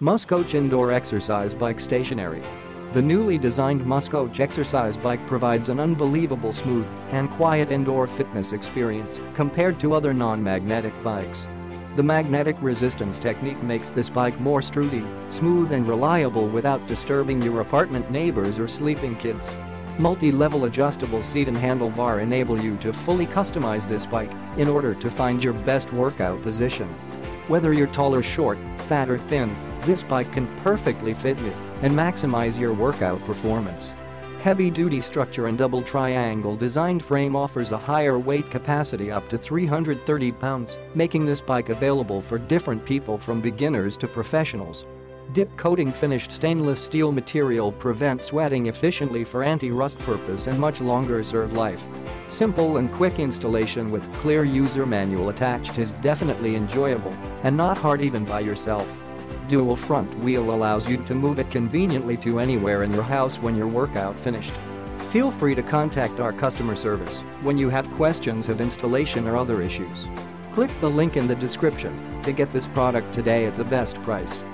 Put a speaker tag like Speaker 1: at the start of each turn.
Speaker 1: Muscoach Indoor Exercise Bike Stationary. The newly designed Muscoach exercise bike provides an unbelievable smooth and quiet indoor fitness experience compared to other non-magnetic bikes. The magnetic resistance technique makes this bike more sturdy, smooth and reliable without disturbing your apartment neighbors or sleeping kids. Multi-level adjustable seat and handlebar enable you to fully customize this bike in order to find your best workout position. Whether you're tall or short, fat or thin, this bike can perfectly fit you and maximize your workout performance. Heavy-duty structure and double triangle designed frame offers a higher weight capacity up to 330 pounds, making this bike available for different people from beginners to professionals. Dip coating finished stainless steel material prevents sweating efficiently for anti-rust purpose and much longer serve life. Simple and quick installation with clear user manual attached is definitely enjoyable and not hard even by yourself. Dual front wheel allows you to move it conveniently to anywhere in your house when your workout finished. Feel free to contact our customer service when you have questions of installation or other issues. Click the link in the description to get this product today at the best price.